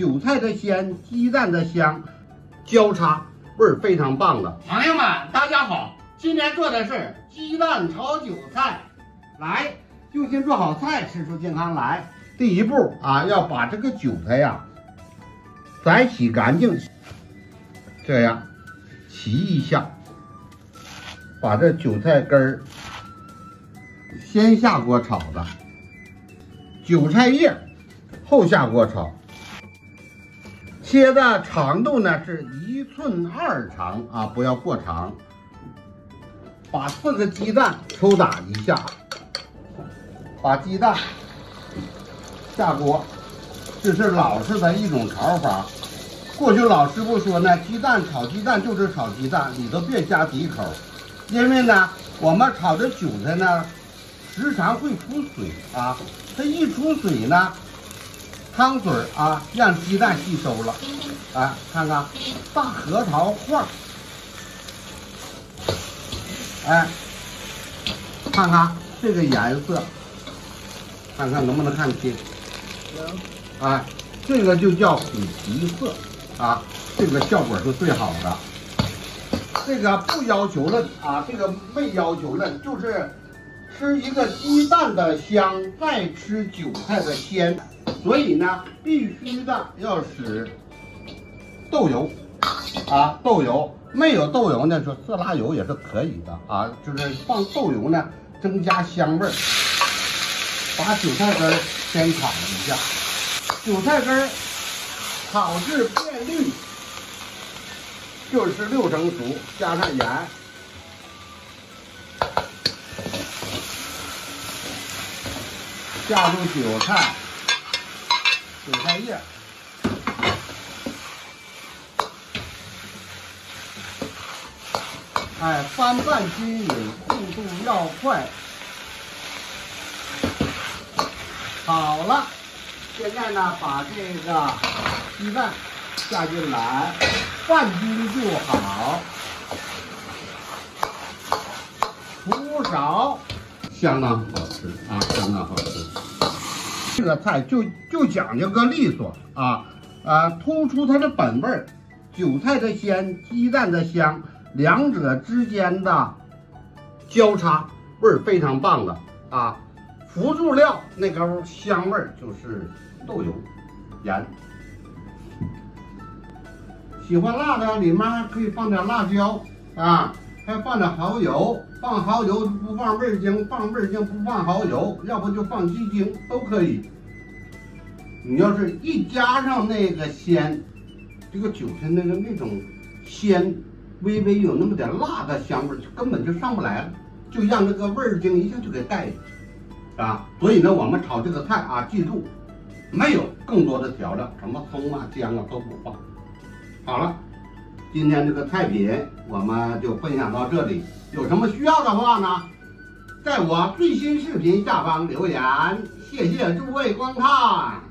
韭菜的鲜，鸡蛋的香，交叉味儿非常棒的。朋友们，大家好，今天做的是鸡蛋炒韭菜。来，用心做好菜，吃出健康来。第一步啊，要把这个韭菜呀咱洗干净，这样洗一下，把这韭菜根儿先下锅炒的，韭菜叶后下锅炒。切的长度呢是一寸二长啊，不要过长。把四个鸡蛋抽打一下，把鸡蛋下锅，这是老式的一种炒法。过去老师傅说呢，鸡蛋炒鸡蛋就是炒鸡蛋，里头别加底口，因为呢，我们炒的韭菜呢，时常会出水啊，它一出水呢。汤水啊，让鸡蛋吸收了，啊，看看大核桃块，哎，看看这个颜色，看看能不能看清？能。哎，这个就叫虎皮色啊，这个效果是最好的。这个不要求嫩啊，这个没要求嫩，就是吃一个鸡蛋的香，再吃韭菜的鲜。所以呢，必须的要使豆油啊，豆油没有豆油呢，说色拉油也是可以的啊，就是放豆油呢，增加香味儿。把韭菜根先炒一下，韭菜根炒至变绿，就是六成熟，加上盐，下入韭菜。韭菜叶，哎，翻拌均匀，速度要快。好了，现在呢，把这个鸡蛋下进来，拌均就好，不少，相当好吃啊，相当好吃。这个菜就就讲究个利索啊啊，突出它的本味儿，韭菜的鲜，鸡蛋的香，两者之间的交叉味儿非常棒的啊。辅助料那个香味儿就是豆油、盐。喜欢辣的里面还可以放点辣椒啊，还放点蚝油。放蚝油不放味精，放味精不放蚝油，要不就放鸡精都可以。你要是一加上那个鲜，这个韭菜那个那种鲜，微微有那么点辣的香味，就根本就上不来了，就让这个味精一下就给带了，啊！所以呢，我们炒这个菜啊，记住，没有更多的调料，什么葱啊、姜啊都不放。好了，今天这个菜品我们就分享到这里。有什么需要的话呢，在我最新视频下方留言，谢谢诸位观看。